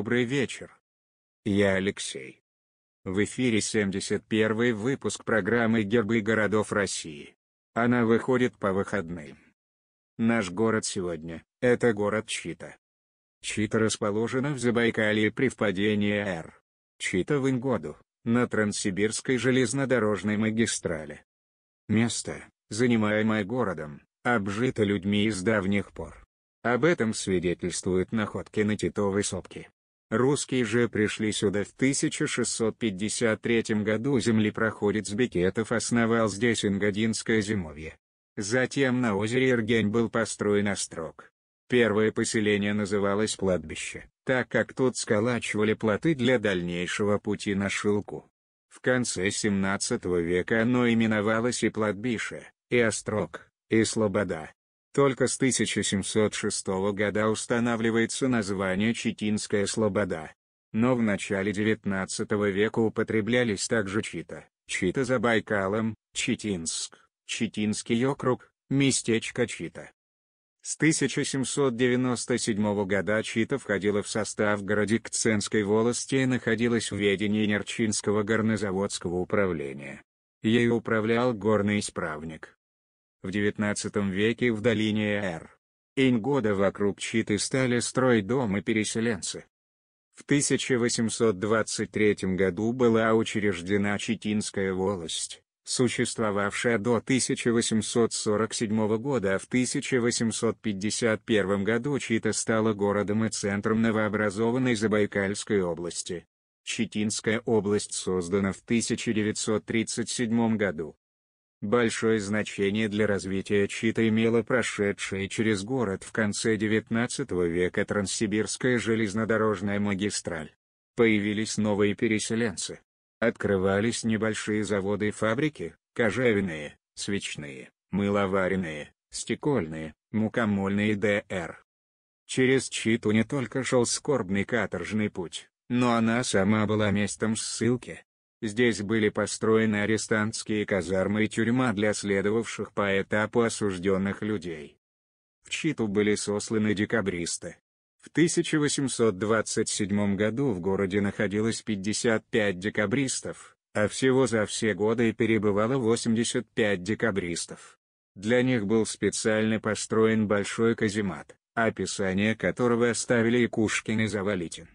добрый вечер. Я Алексей. В эфире 71 выпуск программы «Гербы городов России». Она выходит по выходным. Наш город сегодня – это город Чита. Чита расположена в Забайкалье при впадении Р. Чита в Ингоду, на Транссибирской железнодорожной магистрали. Место, занимаемое городом, обжито людьми из давних пор. Об этом свидетельствуют находки на Титовой сопке. Русские же пришли сюда в 1653 году землепроходец Бекетов основал здесь Ингодинское зимовье. Затем на озере Иргень был построен острог. Первое поселение называлось Кладбище, так как тут сколачивали плоты для дальнейшего пути на Шилку. В конце 17 века оно именовалось и Платбише, и Острог, и Слобода. Только с 1706 года устанавливается название Читинская Слобода. Но в начале XIX века употреблялись также Чита, Чита за Байкалом, Читинск, Читинский округ, местечко Чита. С 1797 года Чита входила в состав Городик-Ценской волости и находилась в ведении Нерчинского горнозаводского управления. Ею управлял горный исправник. В XIX веке в долине Эр. Ингода вокруг Читы стали строить дома переселенцы. В 1823 году была учреждена Читинская волость, существовавшая до 1847 года, а в 1851 году Чита стала городом и центром новообразованной Забайкальской области. Читинская область создана в 1937 году. Большое значение для развития Чита имела прошедшая через город в конце XIX века Транссибирская железнодорожная магистраль. Появились новые переселенцы. Открывались небольшие заводы и фабрики, кожевенные, свечные, мыловаренные, стекольные, мукомольные д.р. Через Читу не только шел скорбный каторжный путь, но она сама была местом ссылки. Здесь были построены арестантские казармы и тюрьма для следовавших по этапу осужденных людей. В Читу были сосланы декабристы. В 1827 году в городе находилось 55 декабристов, а всего за все годы перебывало 85 декабристов. Для них был специально построен большой каземат, описание которого оставили Якушкин и Завалитин.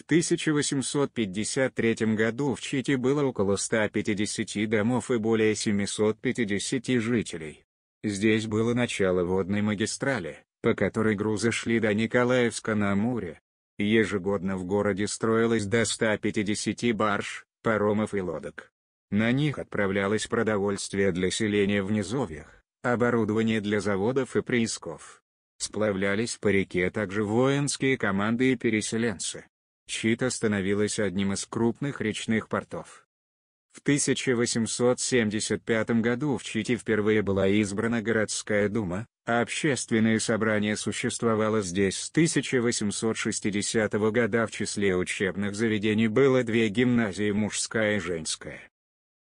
В 1853 году в Чите было около 150 домов и более 750 жителей. Здесь было начало водной магистрали, по которой грузы шли до Николаевска на Амуре. Ежегодно в городе строилось до 150 барж, паромов и лодок. На них отправлялось продовольствие для селения в низовьях, оборудование для заводов и приисков. Сплавлялись по реке также воинские команды и переселенцы. Чита становилась одним из крупных речных портов. В 1875 году в Чите впервые была избрана городская дума, а общественное собрание существовало здесь с 1860 года в числе учебных заведений было две гимназии мужская и женская.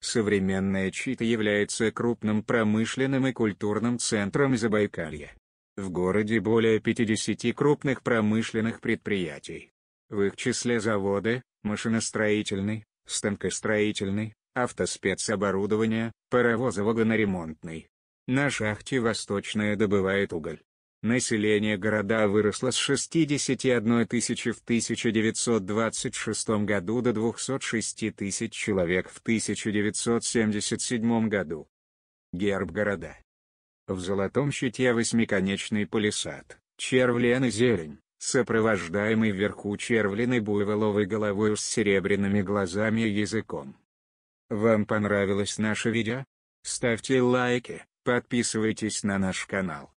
Современная Чита является крупным промышленным и культурным центром Забайкалья. В городе более 50 крупных промышленных предприятий. В их числе заводы, машиностроительный, станкостроительный, автоспецоборудование, паровозово-гоноремонтный. На шахте Восточная добывает уголь. Население города выросло с 61 тысячи в 1926 году до 206 тысяч человек в 1977 году. Герб города. В золотом щите восьмиконечный палисад, червлен и зелень сопровождаемый вверху червленой буйволовой головой с серебряными глазами и языком. Вам понравилось наше видео? Ставьте лайки, подписывайтесь на наш канал.